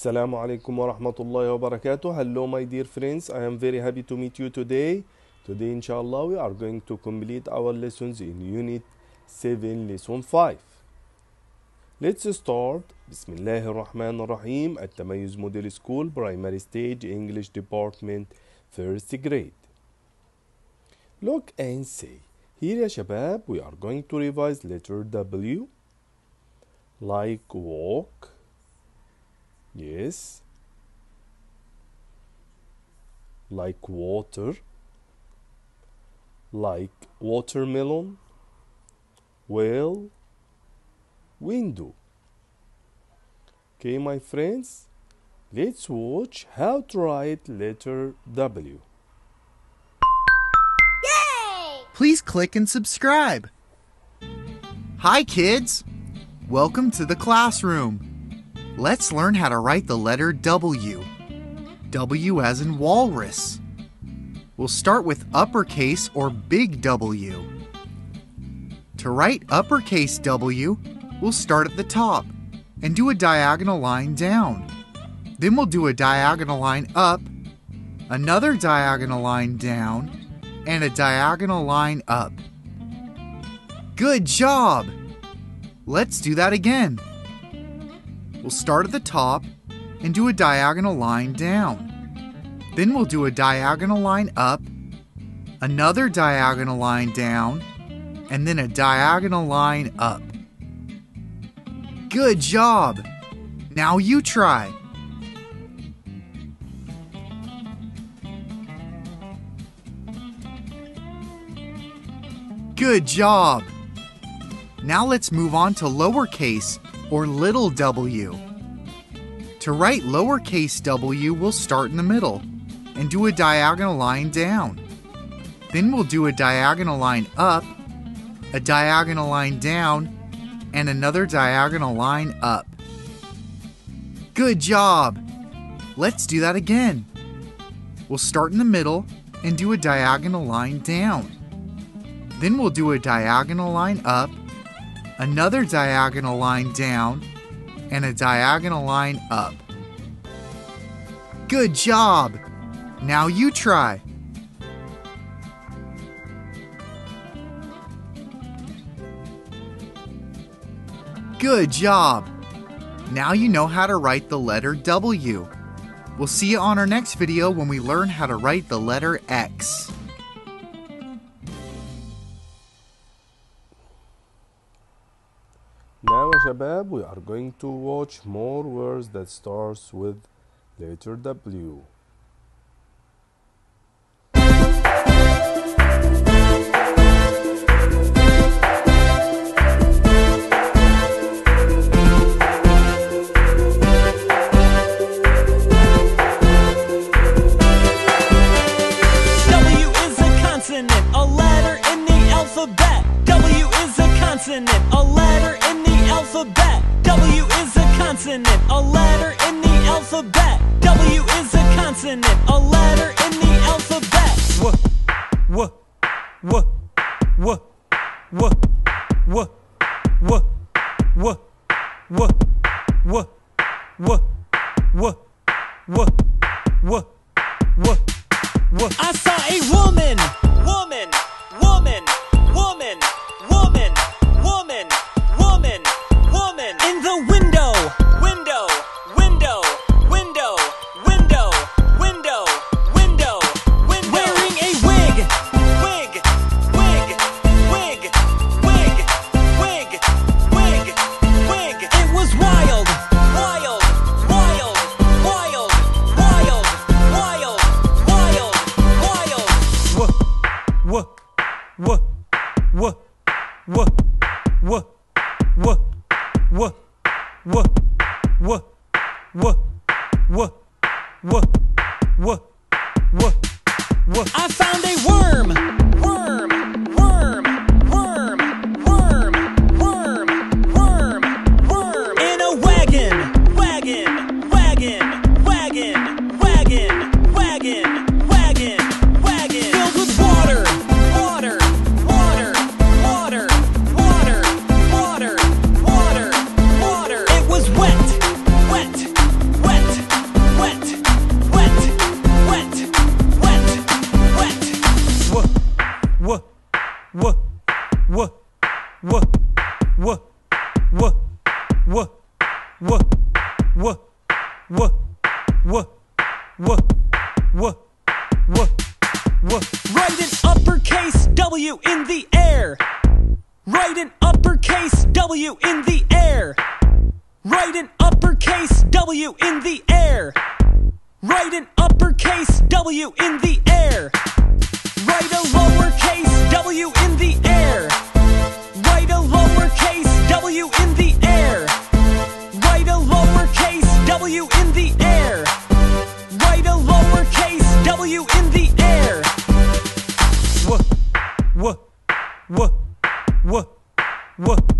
Assalamu alaikum wa rahmatullahi wa barakatuh. Hello, my dear friends. I am very happy to meet you today. Today, inshallah, we are going to complete our lessons in Unit 7, Lesson 5. Let's start. Bismillah ar-Rahman ar-Rahim at Tamayuz Model School, Primary Stage, English Department, First Grade. Look and say. Here, shabab, we are going to revise letter W like walk. Yes. Like water. Like watermelon. Well. Window. Okay, my friends. Let's watch how to write letter W. Yay! Please click and subscribe. Hi, kids. Welcome to the classroom. Let's learn how to write the letter W. W as in walrus. We'll start with uppercase or big W. To write uppercase W, we'll start at the top and do a diagonal line down. Then we'll do a diagonal line up, another diagonal line down, and a diagonal line up. Good job! Let's do that again. We'll start at the top and do a diagonal line down. Then we'll do a diagonal line up, another diagonal line down, and then a diagonal line up. Good job! Now you try. Good job! Now let's move on to lowercase or little w. To write lowercase w, we'll start in the middle and do a diagonal line down. Then we'll do a diagonal line up, a diagonal line down, and another diagonal line up. Good job! Let's do that again. We'll start in the middle and do a diagonal line down. Then we'll do a diagonal line up, another diagonal line down, and a diagonal line up. Good job! Now you try. Good job! Now you know how to write the letter W. We'll see you on our next video when we learn how to write the letter X. shabab, we are going to watch more words that starts with letter W. W uppercase W in the air. Write an uppercase W in the air. Write a lowercase W in the air. Write a lowercase W in the air. Write a lowercase W in the air. Write a lowercase W in the air. W w w w w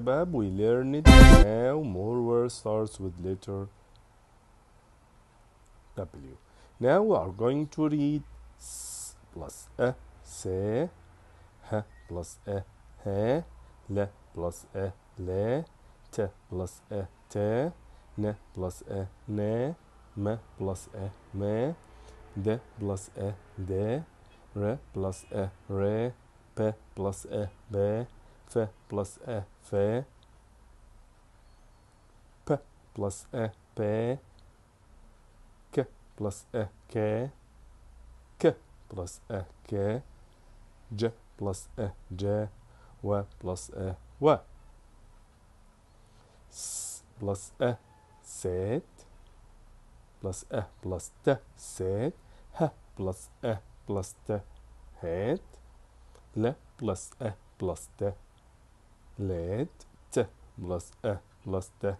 we learn it now. More words starts with letter W. Now we are going to read s plus a, se, plus a, he, le plus a, le, plus a, te, plus a, ne, plus a, me, plus a, de, plus a, re, plus a, be, f plus a fe p plus a pe k plus a ke k plus a ke j plus a j w plus a w s plus a set plus a plus t set h plus a plus t het l plus a plus t led t plus a plus t.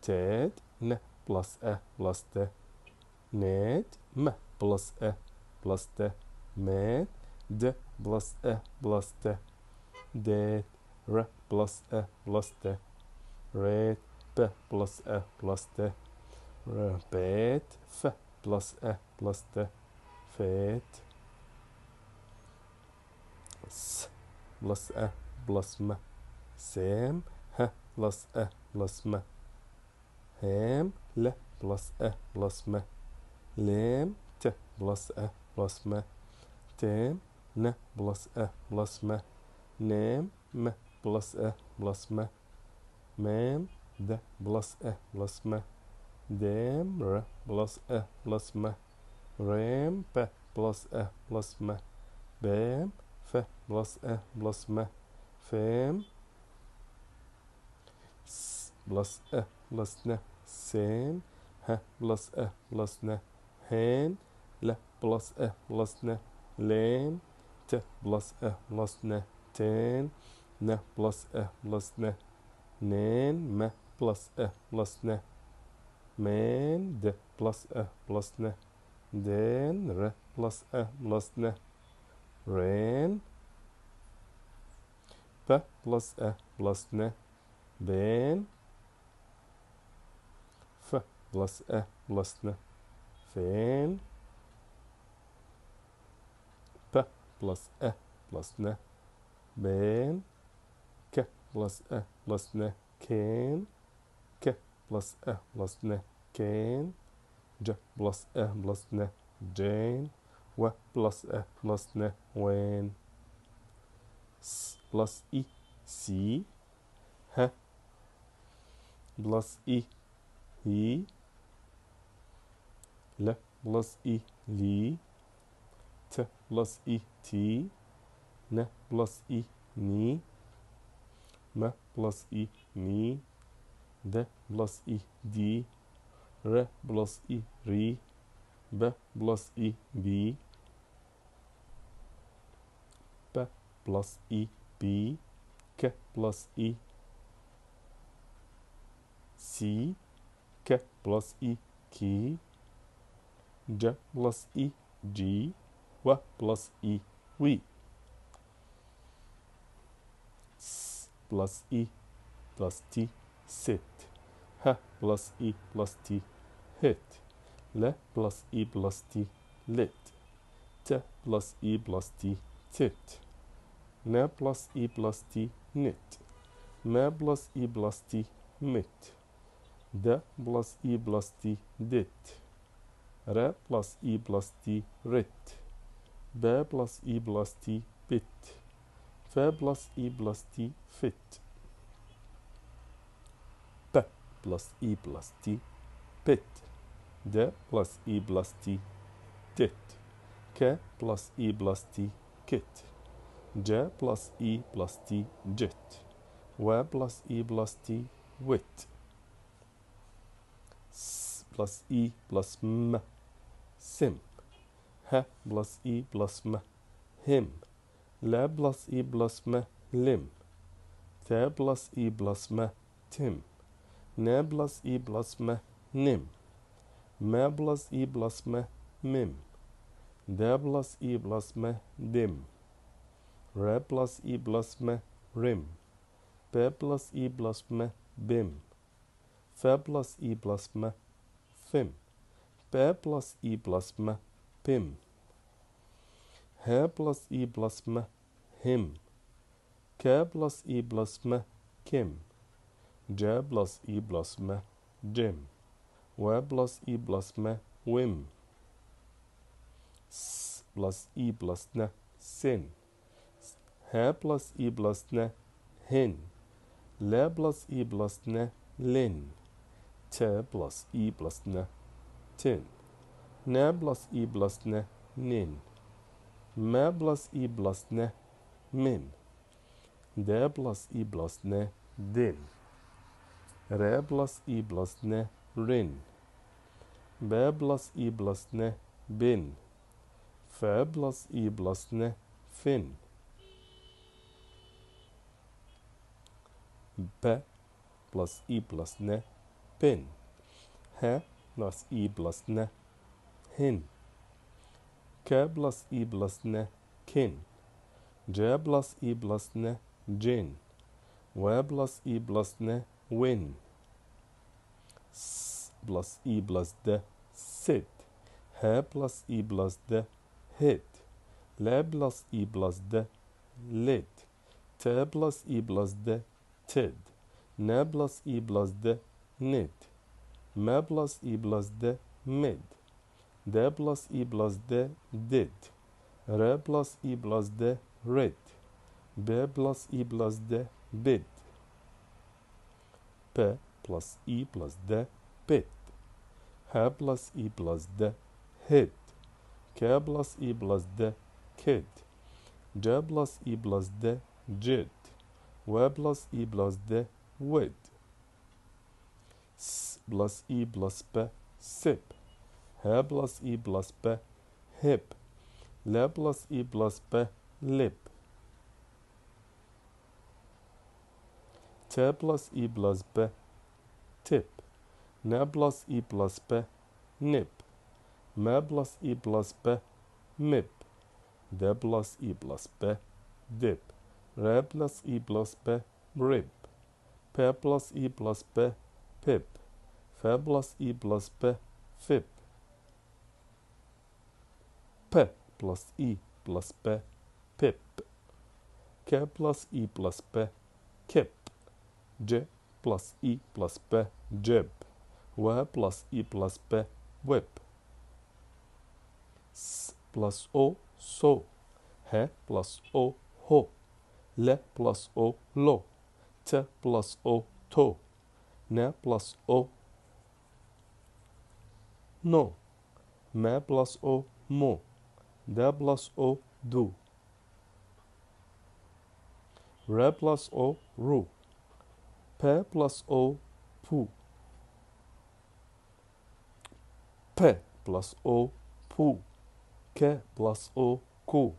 Ted n plus a plus t. Ned m plus a plus t. Med d plus a plus t. Det r plus a plus t. Red p plus a plus t. Repet f plus a plus t. Fet s plus a plus m سام ه بلس أ بلس م. هام ل بلس أ بلس م. لام ت بلس أ بلس م. تام ن بلس أ بلس م. نام م بلس أ بلس م. مام د بلس أ بلس م. دام ر بلس أ بلس م. رام ب بلس أ بلس م. بام ف بلس أ بلس م. فام بلس أ أه، بلس ن سين ه بلس أ أه، بلس ن هين ل بلس أه، أ بلس ن لين ت بلس أ بلس ن تين ن بلس أ بلس ن نين م بلس أ بلس ن مين د بلس أ بلس ن دين ر بلس أ بلس ن رين ب بلس أ بلس ن بين بلس آه بلس ن فين؟ ب بلس آه بلس ن بين ك بلس آه بلس ن كين ك بلس آه بلس ن كين ج بلس آه بلس ن جين و بلس آه بلس ن وين؟ س بلس إي سي ه بلس إي هي l plus i li t plus i ti n plus i ni m plus i mi d plus i di r plus i ri b plus i bi p plus i plus i plus E key J plus E G W plus E we S plus E plus T sit. H plus E plus T hit. L plus E plus T lit. T plus E plus T tit. N plus E plus T knit. M plus E plus T mit. D plus E plus T dit R plus E plus T rit. B plus E plus T bit. F plus E plus T fit. P plus E plus T pit D plus E plus T tit K plus E plus T kit. J plus E plus T jet W plus E plus T wit. S plus E plus M sim H plus E plus M him L plus E plus M lim T plus E plus M tim N plus E plus M nim M plus E plus M mim D plus E plus M dim R plus E plus M rim P plus E plus M bim F plus E plus M fim P plus E plus M pim H plus E plus M him K plus E plus M kim J plus E plus M jim W plus E plus M wim S plus E plus N sin H plus E plus N hin L plus E plus N lin T plus E plus N tin N plus E plus N nin M plus E plus N min. D plus E plus N din. R plus E plus N rin B plus E plus N bin. F plus E plus N fin P plus E plus N pin. H plus E plus N hin K plus E plus N kin J plus E plus N gin W plus E plus N win S plus E plus D sit H plus E plus D hit L plus E plus D lit T plus E plus D tid N plus E plus D nid M plus E plus D mid. D plus E plus D did. R plus E plus D rid. B plus E plus D bid. P plus E plus D pit. H plus E plus D hid K plus E plus D kid. J plus E plus D jid. W plus E plus D S plus E plus P sip. H plus E plus P hip. L plus E plus P lip. T plus E plus P tip. N plus E plus P nip. M plus E plus P mip. D plus E plus P dip. R plus E plus P rib P plus E plus P pip F plus E plus P. Fip P plus E plus P. Pip. K plus E plus P. Kip. J plus E plus P. Jib W plus E plus P. Whip. S plus O so. H plus O ho. L plus O lo. T plus O to. N plus O no. M plus O mo D plus O do R plus O ru. P plus O pu. P plus O pu. K plus O ku.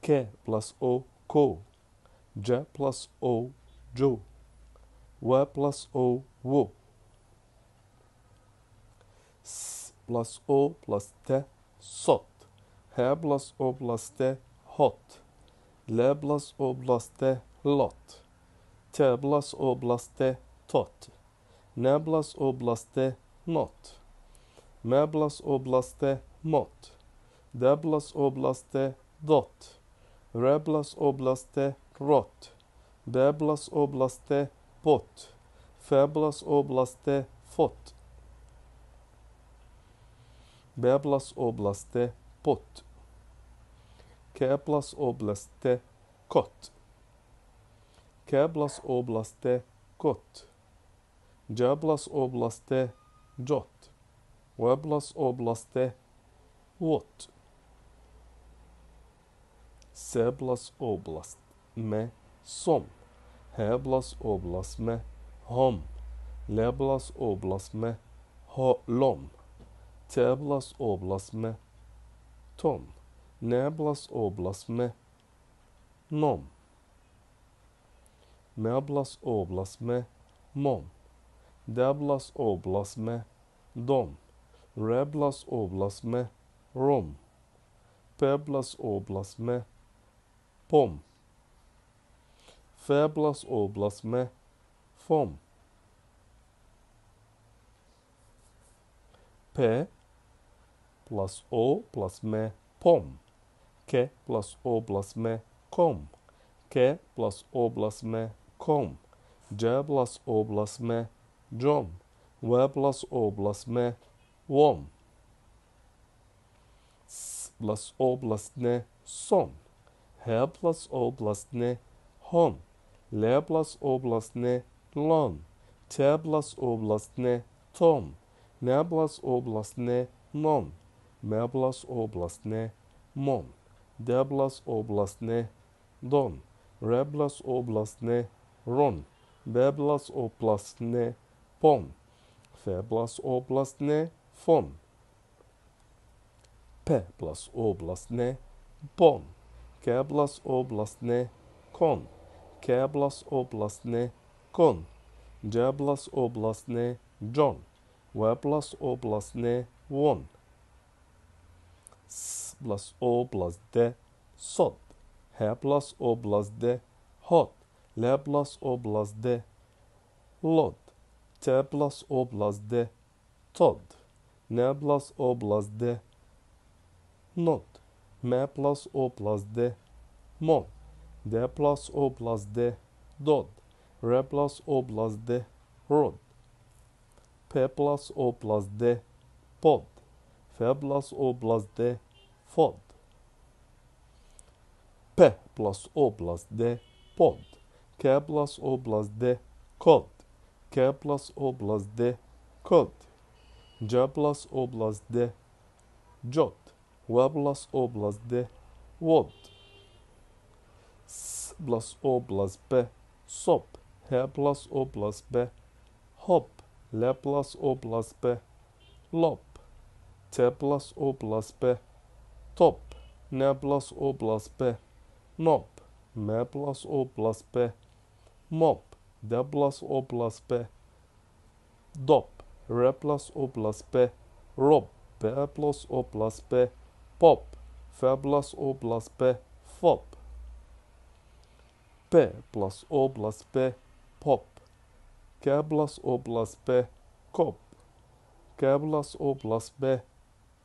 K plus O ko J plus O jo W plus O wo plus å plus t, sått. He plus å plus t, hot. Le plus å plus t, lott. Te plus å plus t, tott. Ne plus å plus t, nått. Me plus å plus t, mått. De plus å plus t, dott. Re plus å plus t, rått. Be plus å plus t, pott. Fe plus å plus t, fått. B plus O plus T pot. K plus O plus T kot. K plus O plus T kot. J plus O plus T jot. W plus O plus T what S plus O plus me som. H plus O plus me hom. L plus O plus me ho lom T plus O plus me. Tom N plus O plus me. Nom. M plus O plus me. Mom. D plus O plus me. Dom. R plus O plus me. Rom. P plus O plus me. Pom. F plus O plus me. Fom. P plus O plus me pom K plus O plus me kom K plus O plus me kom J plus O plus me jom W plus O plus me wom S plus O plus ne som H plus O plus ne hom. L plus O plus ne lon T plus O plus ne tom N plus O plus ne nom M plus O plus ne mom D plus O plus ne don R plus O plus ne ron B plus O plus ne pom F plus O plus ne fom P plus O plus ne pom K plus O plus ne kon K plus O plus ne kon J plus O plus ne John W plus O won plus O plus D sod H plus O plus D hot L plus O plus D lod T plus O plus D Todd N plus O plus D not M plus O plus D mod D plus O plus D dod R plus O plus D rod P plus O plus D pod F plus O plus D fod P plus O plus D pod K plus O plus D kod K plus O plus D kod J plus O plus D jot. W plus O plus D wod S plus O plus B sop. H plus O plus B hop. L plus O plus B lop. T plus O plus B top. N plus O plus B mop M plus O plus B mop. D plus O plus B dop. R plus O plus B rob P. Plus O plus B pop. F plus O plus B fop P. Plus O plus B pop. K plus O plus B kop. K plus O plus B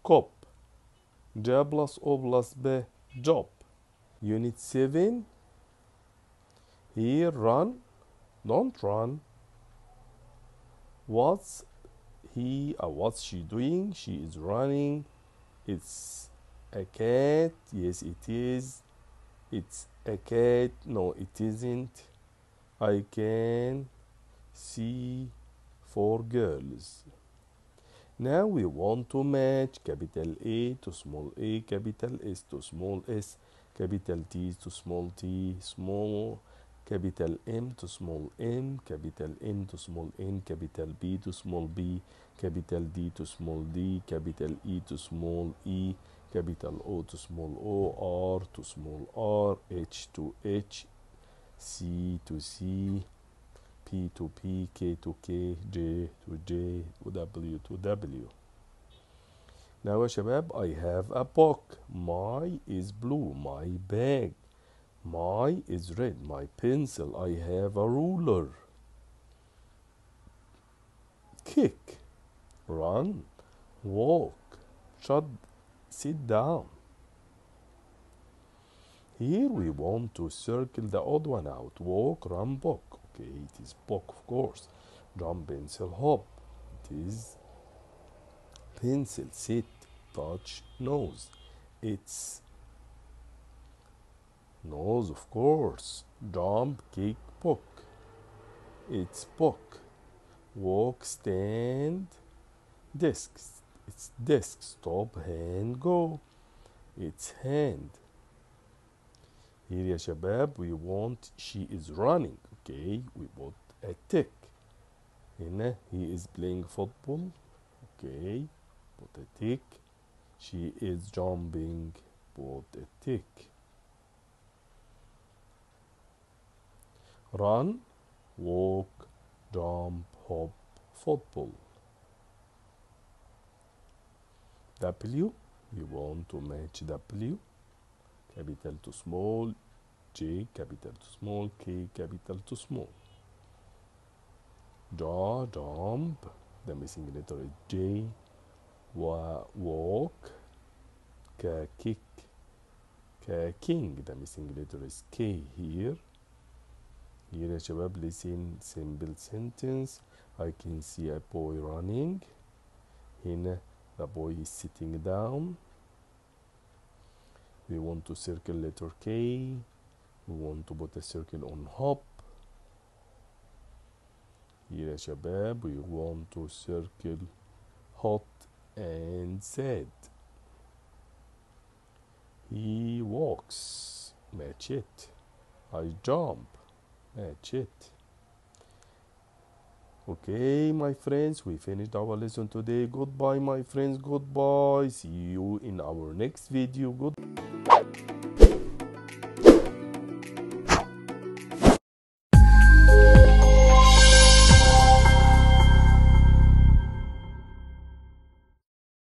kop J plus O plus B job Unit 7 Here run don't run What's he or what's she doing? She is running. It's a cat. Yes, it is. It's a cat. No, it isn't. I can see four girls. Now we want to match capital A to small a, capital S to small s, capital T to small t, small capital M to small m, capital N to small n, capital B to small b, capital D to small d, capital E to small e, capital O to small o, R to small r, H to H, C to C, P to P, K to K, J to J, W to W. Now يا شباب I have a book my is blue my bag my is red my pencil I have a ruler kick run walk shut sit down here we want to circle the odd one out walk run book okay it is book of course jump pencil hop it is pencil sit touch nose it's nose of course jump kick book it's book walk stand desk it's desk stop hand go it's hand here يا شباب we want she is running okay we put a tick هنا he is playing football okay put a tick she is jumping put a tick run walk jump hop football W we want to match W capital to small J capital to small K capital to small jaw jump the missing letter is J wa walk ka kick ka king the missing letter is K here here يا شباب listen simple sentence I can see a boy running هنا the boy is sitting down we want to circle letter K we want to put a circle on hop here يا شباب we want to circle hot and sad he walks match it I jump match it Okay, my friends, we finished our lesson today. Goodbye, my friends. Goodbye. See you in our next video. Good.